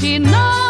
He.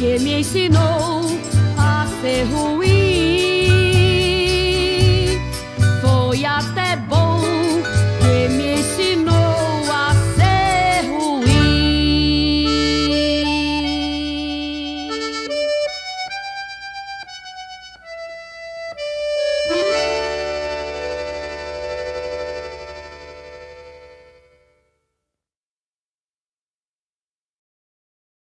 que me ensinou a ser ruim.